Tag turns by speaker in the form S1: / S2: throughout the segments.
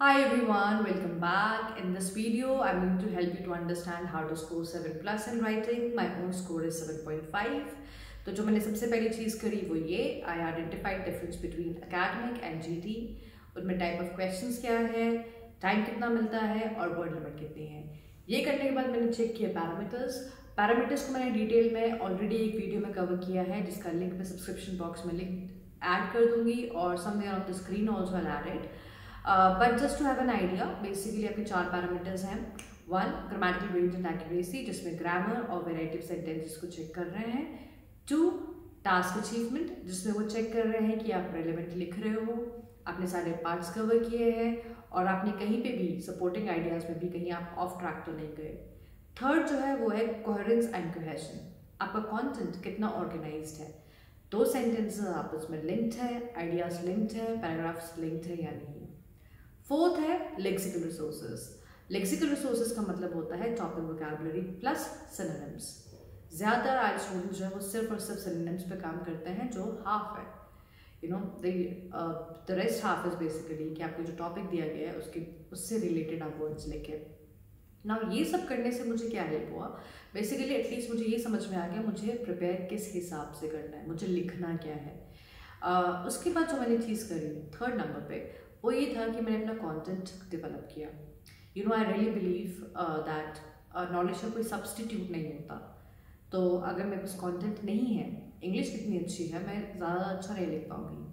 S1: Hi everyone, welcome back. In this video, I'm going to help you to understand how to score 7 plus in writing. My own score is 7.5. तो जो मैंने सबसे पहली चीज़ करी वो ये I identified difference between academic and GT उनमें type of questions क्या है टाइम कितना मिलता है और वर्ड लिमिट कितनी है ये करने के बाद मैंने चेक किया पैरामीटर्स पैरामीटर्स को मैंने डिटेल में ऑलरेडी एक वीडियो में कवर किया है जिसका लिंक मैं सब्सक्रिप्शन बॉक्स में लिंक ऐड कर दूँगी और somewhere on the screen also add it but just to have an idea basically आपके चार पैरामीटर्स हैं. One grammatical range and accuracy जिसमें ग्रामर और वेराइटी ऑफ़ सेंटेंसेस को चेक कर रहे हैं. टू टास्क अचीवमेंट जिसमें वो चेक कर रहे हैं कि आप रेलिवेंट लिख रहे हो, आपने सारे पार्ट्स कवर किए हैं, और आपने कहीं पे भी सपोर्टिंग आइडियाज़ में भी कहीं आप ऑफ़ ट्रैक तो नहीं गए. थर्ड जो है, वो है कोहरेंस एंड कोहेशन आपका कंटेंट कितना ऑर्गेनाइज्ड है? दो सेंटेंसेस आपस में लिंक्ड है आइडियाज़ लिंक्ड है पैराग्राफ्स लिंक्ड है या नहीं? फोर्थ है लेक्सिकल रिसोर्सेज लेक्सिकल रिसोर्सेज का मतलब होता है टॉपिक वोकेबलरी प्लस सिनोनिम्स ज़्यादातर आज स्टूडेंट्स जो है वो सिर्फ़ और सिर्फ़ सिनोनिम्स पे काम करते हैं जो हाफ़ है. You know the rest half is basically कि आपको जो टॉपिक दिया गया है उसके उससे रिलेटेड आप वर्ड्स लेके ना ये सब करने से मुझे क्या हेल्प हुआ? बेसिकली एटलीस्ट मुझे ये समझ में आ गया मुझे प्रिपेयर किस हिसाब से करना है मुझे लिखना क्या है. Uh, उसके बाद जो मैंने चीज़ करी थर्ड नंबर पे वो ये था कि मैंने अपना कंटेंट डेवलप किया। You know I really believe that knowledge का कोई सब्सटीट्यूट नहीं होता। तो अगर मेरे पास कंटेंट नहीं है इंग्लिश कितनी अच्छी है मैं ज़्यादा अच्छा नहीं लिख पाऊँगी।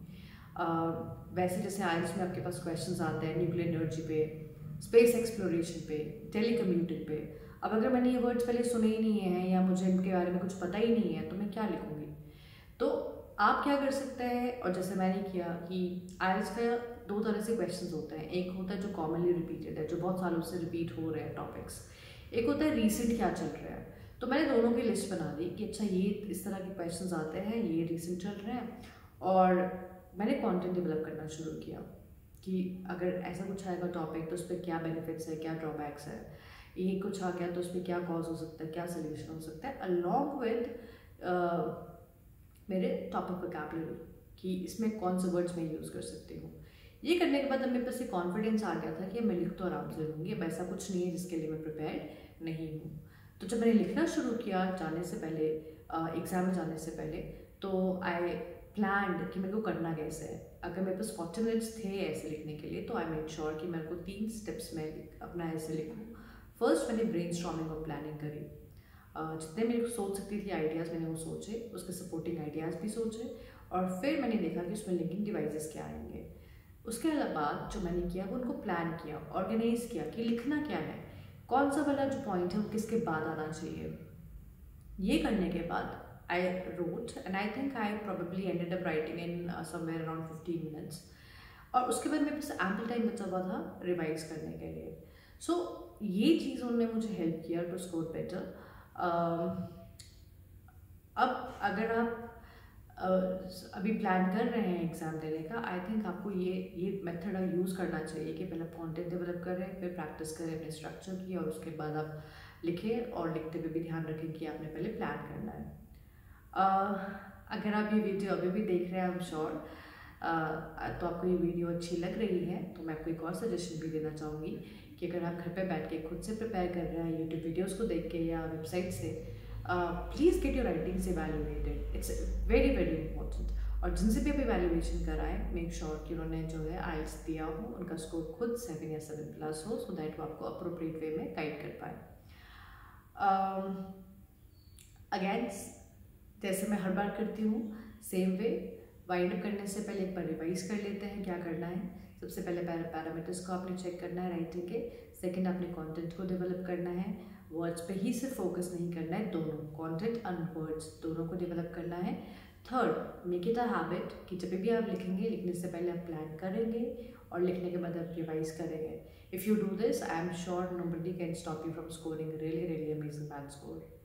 S1: Uh, वैसे जैसे आइल्स में आपके पास क्वेश्चन आते हैं न्यूक्लियर एनर्जी पे स्पेस एक्सप्लोरेशन पे टेली कम्यूटिंग पे। अब अगर मैंने ये वर्ड्स पहले सुने ही नहीं हैं या मुझे इनके बारे में कुछ पता ही नहीं है तो मैं क्या लिखूँगी? तो आप क्या कर सकते हैं? और जैसे मैंने किया कि आइल्स का दो तरह से क्वेश्चंस होते हैं। एक होता है जो कॉमनली रिपीटेड है, जो बहुत सालों से रिपीट हो रहे हैं टॉपिक्स एक होता है रीसेंट क्या चल रहा है। तो मैंने दोनों की लिस्ट बना दी कि अच्छा ये इस तरह के क्वेश्चंस आते हैं, ये रीसेंट चल रहे हैं। और मैंने कंटेंट डेवलप करना शुरू किया कि अगर ऐसा कुछ आएगा टॉपिक तो उस पर क्या बेनिफिट्स है, क्या ड्रॉबैक्स है? ये कुछ आ गया तो उस पर क्या कॉज हो सकता है, क्या सोल्यूशन हो सकता है? अलॉन्ग विद मेरे टॉपिक वोकेबलरी कि इसमें कौन से वर्ड्स मैं यूज़ कर सकती हूँ? ये करने के बाद अब मेरे पास ये कॉन्फिडेंस आ गया था कि मैं लिख तो आराम से लूँगी, अब ऐसा कुछ नहीं है जिसके लिए मैं प्रिपेयर नहीं हूँ। तो जब मैंने लिखना शुरू किया जाने से पहले एग्ज़ाम में जाने से पहले तो आई प्लान कि मेरे को करना कैसे है। अगर मेरे पास फोर्टी मिनट्स थे ऐसे लिखने के लिए तो आई मेक श्योर कि मेरे को तीन स्टेप्स में अपना ऐसे लिखूँ। फ़र्स्ट मैंने ब्रेन और प्लानिंग करी। जितने मेरे को सोच सकती थी आइडियाज़ मैंने वो सोचे, उसके सपोर्टिंग आइडियाज़ भी सोचे, और फिर मैंने देखा कि उसमें लिंकिंग डिवाइसेस क्या आएँगे। उसके बाद जो मैंने किया वो उनको प्लान किया ऑर्गेनाइज किया कि लिखना क्या है कौन सा वाला जो पॉइंट है वो किसके बाद आना चाहिए। ये करने के बाद I wrote and I think I probably ended up writing in somewhere around fifteen minutes और उसके बाद मेरे पास एम्पल टाइम बचा हुआ था रिवाइज करने के लिए। सो so, ये चीज़ उन्होंने मुझे हेल्प किया टू स्कोर बेटर अब अगर आप अभी प्लान कर रहे हैं एग्ज़ाम देने का आई थिंक आपको ये ये मेथड यूज़ करना चाहिए कि पहले कॉन्टेंट डेवलप करें फिर प्रैक्टिस करें अपने स्ट्रक्चर की और उसके बाद आप लिखें और लिखते हुए भी ध्यान रखें कि आपने पहले प्लान करना है। uh, अगर आप ये वीडियो अभी भी देख रहे हैं आई एम श्योर तो आपको ये वीडियो अच्छी लग रही है तो मैं आपको एक और सजेशन भी देना चाहूँगी कि अगर आप घर पर बैठ के खुद से प्रिपेयर कर रहे हैं यूट्यूब वीडियोज़ को देख के या वेबसाइट से please get your writings evaluated it's very very important और जिनसे भी आप इवेल्युएशन कराएँ मेक श्योर कि उन्होंने जो है आइल्स दिया हो, उनका स्कोर खुद सेवन या सेवन प्लस हो सो दैट वो आपको अप्रोप्रिएट वे में गाइड कर पाए। अगेन जैसे मैं हर बार करती हूँ सेम वे वाइंड अप करने से पहले एक बार रिवाइज कर लेते हैं क्या करना है। सबसे पहले पैरामीटर्स को आपने चेक करना है राइटिंग के। सेकंड आपने कंटेंट को डेवलप करना है। वर्ड्स पे ही सिर्फ़ फोकस नहीं करना है, दोनों कॉन्टेंट एंड वर्ड्स दोनों को डेवलप करना है। Third make it a habit कि जब भी आप लिखेंगे, लिखने से पहले आप प्लान करेंगे और लिखने के बाद आप रिवाइज करेंगे। If you do this I am sure nobody can stop you from scoring really really amazing bad score